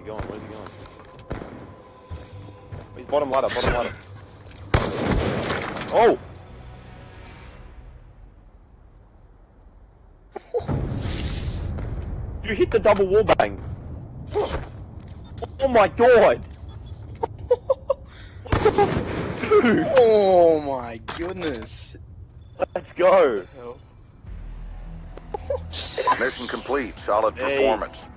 going? Where's he going? He's bottom ladder, bottom ladder. Oh! you hit the double wall bang. Oh my god! Dude, Oh my goodness. let's go. Mission complete. Solid Hey. performance.